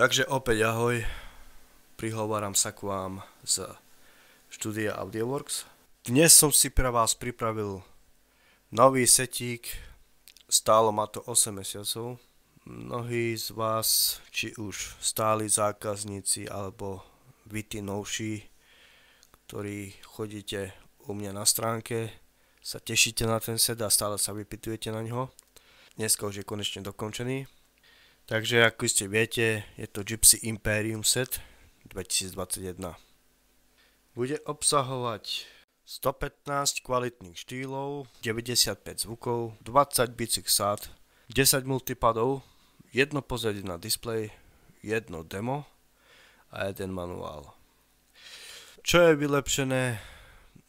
Takže opäť ahoj, prihováram sa k vám z štúdia Audioworks. Dnes som si pre vás pripravil nový setík, stálo ma to 8 mesiacov. Mnohí z vás, či už stáli zákazníci alebo vy tí novší, ktorí chodíte u mňa na stránke, sa tešíte na ten set a stále sa vypitujete na ňo. Dneska už je konečne dokončený Takže ako ste viete, je to Gypsy Imperium set 2021. Bude obsahovať 115 kvalitných štýlov, 95 zvukov, 20 bicích sad, 10 multipadov, jedno pozadie na displej, jedno demo a jeden manuál. Čo je vylepšené?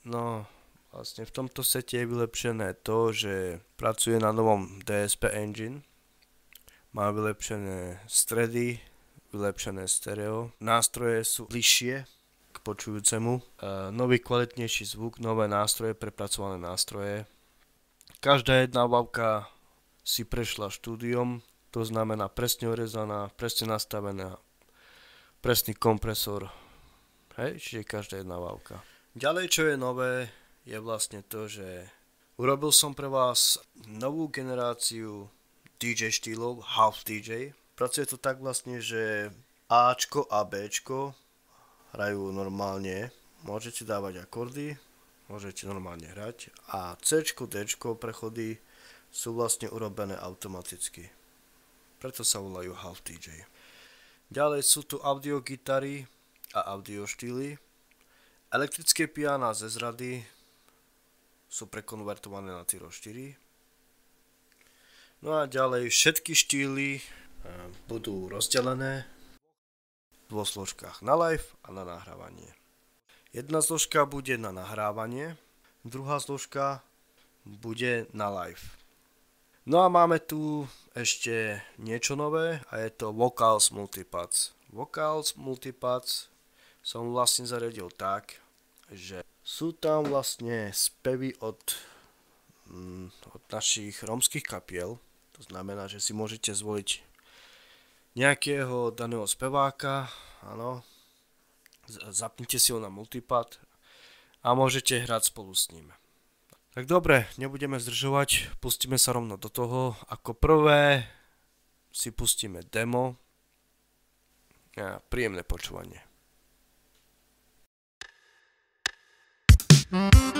No, vlastne v tomto sete je vylepšené to, že pracuje na novom DSP engine, má vylepšené stredy, vylepšené stereo. Nástroje sú bližšie k počujúcemu. E, nový kvalitnejší zvuk, nové nástroje, prepracované nástroje. Každá jedna vavka si prešla štúdiom, to znamená presne urezaná, presne nastavená, presný kompresor. Hej, čiže každá jedna vavka. Ďalej, čo je nové, je vlastne to, že urobil som pre vás novú generáciu DJ štýlov, half DJ. Pracuje to tak vlastne, že Ačko a Bčko hrajú normálne, môžete dávať akordy, môžete normálne hrať a Cčko, Dčko prechody sú vlastne urobené automaticky. Preto sa volajú half DJ. Ďalej sú tu audio gitary a audio štýly. Elektrické piana ze zrady sú prekonvertované na Tyro 4 No a ďalej všetky štýly e, budú rozdelené v dvoch zložkách na live a na nahrávanie. Jedna zložka bude na nahrávanie, druhá zložka bude na live. No a máme tu ešte niečo nové a je to Vocals Multipads. Vocals Multipads som vlastne zariadil tak, že sú tam vlastne spevy od, mm, od našich romských kapiel, to znamená, že si môžete zvoliť nejakého daného speváka, áno, zapnite si ho na multipad a môžete hrať spolu s ním. Tak dobre, nebudeme zdržovať, pustíme sa rovno do toho. Ako prvé si pustíme demo a príjemné počúvanie. çay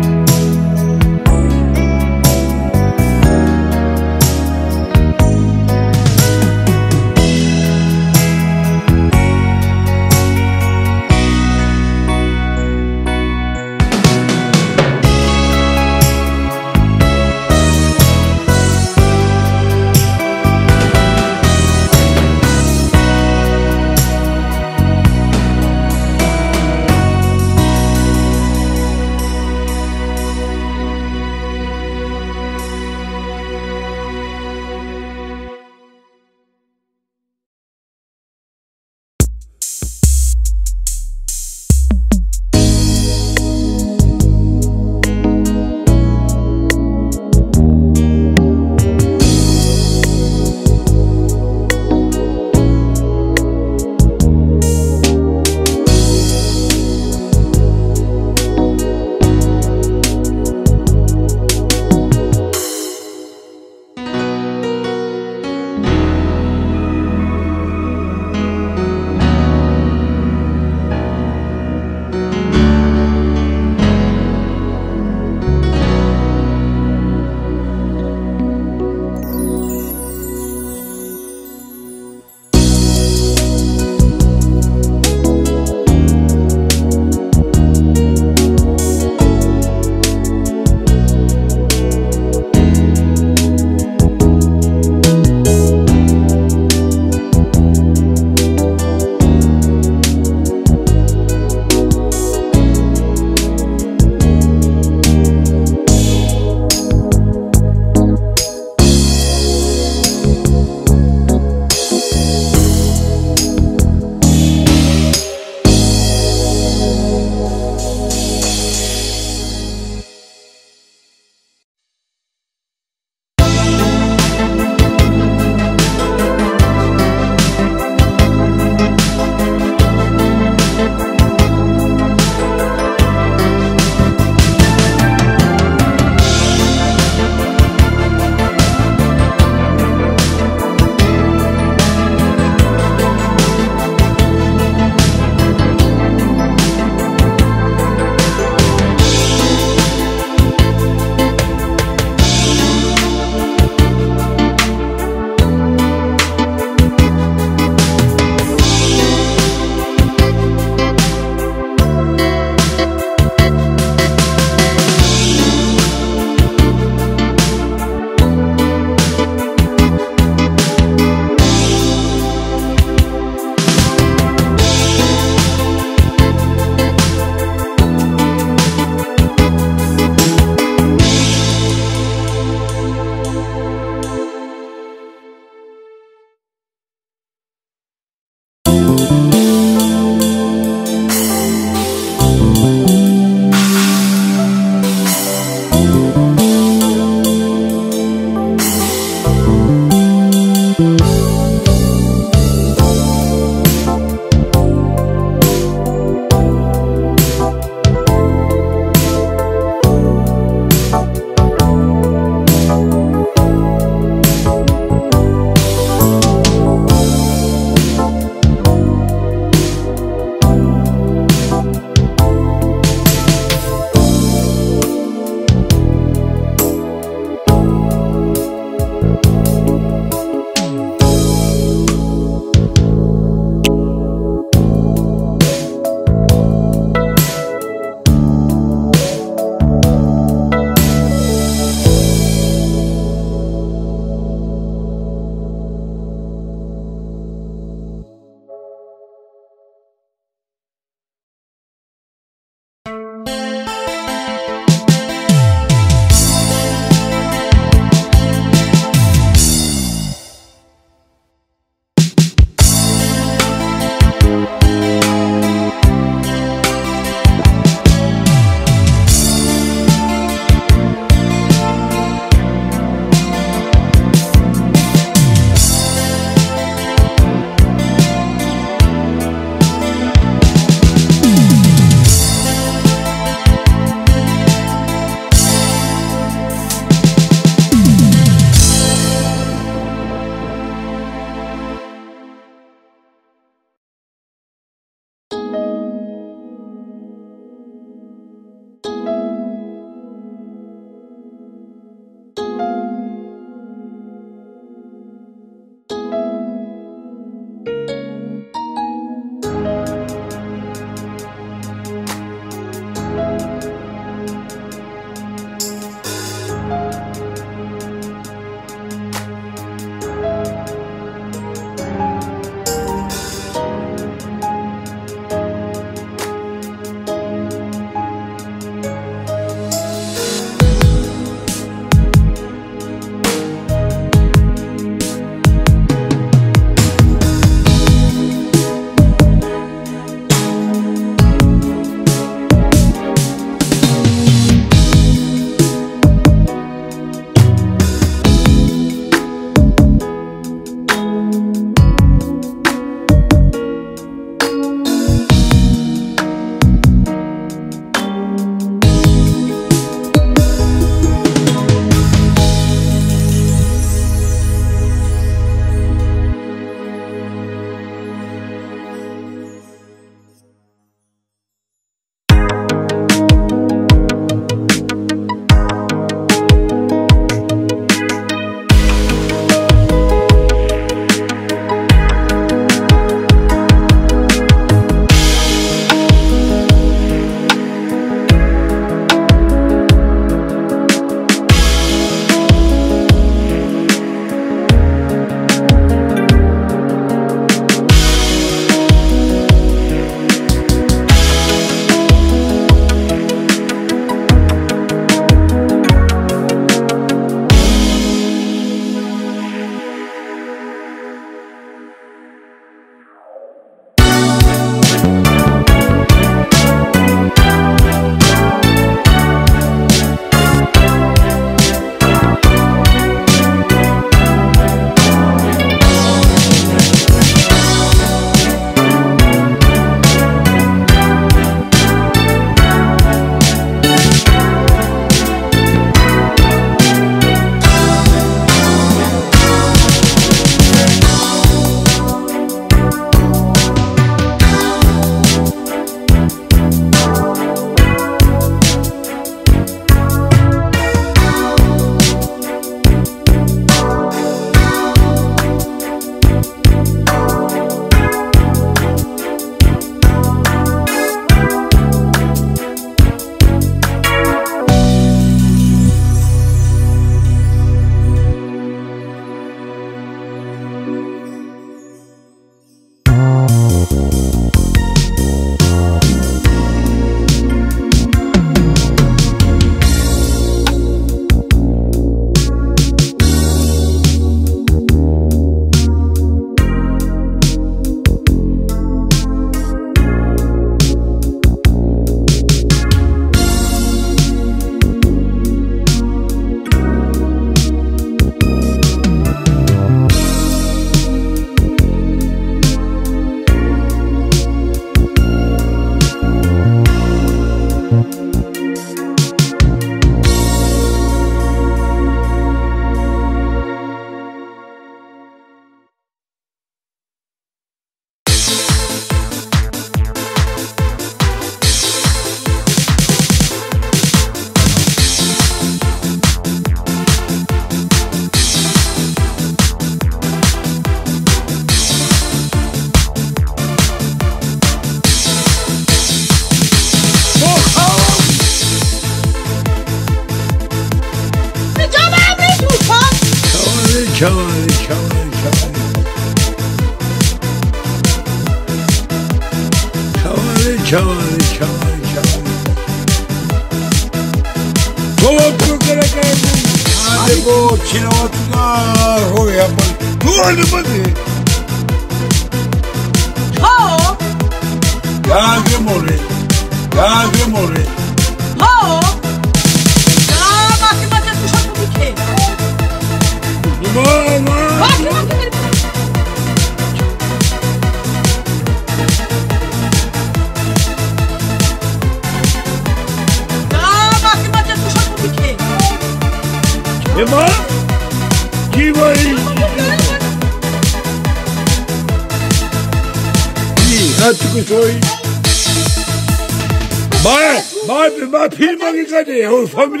eu, família.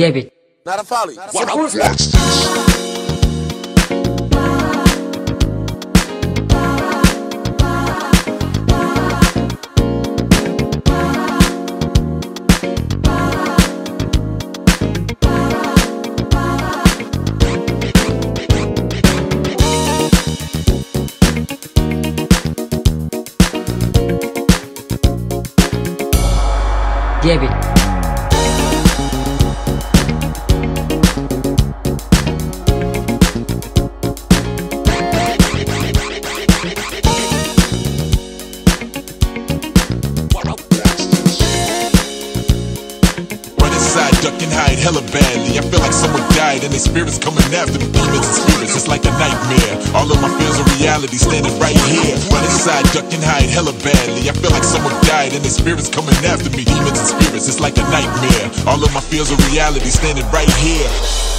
девять, Not a Hella badly. I feel like someone died and the spirits coming after me. Demons and spirits, it's like a nightmare. All of my fears are reality, standing right here.